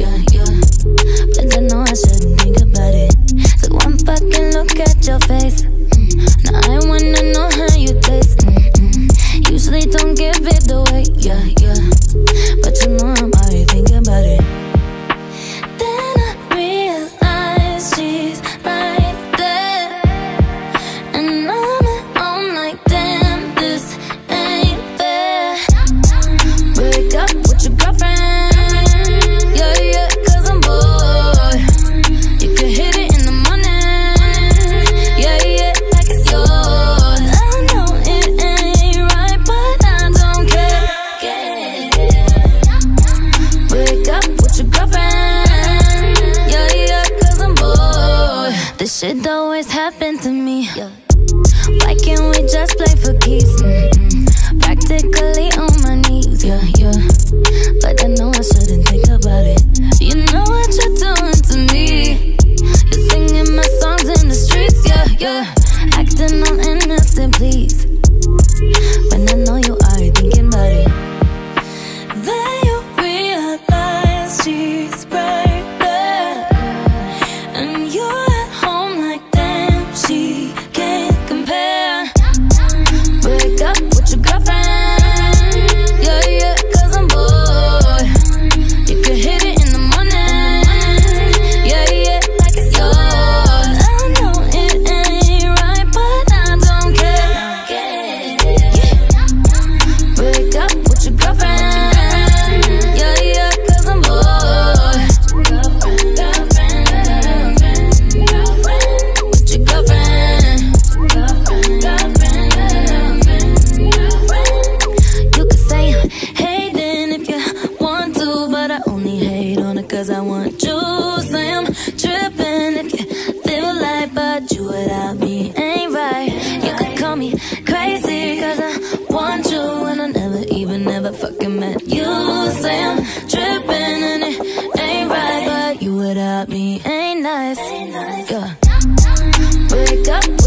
yeah, yeah. But I know I shouldn't think about it. So one fucking look at your face. Mm. Now I shit always happen to me. Why can't we just play for keeps? Mm-mm. Practically on my knees, yeah, yeah. But I know I shouldn't think about it. You know what you're doing to me. You're singing my songs in the streets, yeah, yeah. Acting all innocent, please. When I know you are thinking about it. Then you realize she's right there. And you're at home cause I want you. I am tripping if you feel like, but you without me ain't right. You could call me crazy cause I want you and I never even never fucking met you. Say I'm tripping and it ain't right, but you without me ain't nice. Yeah. Wake up.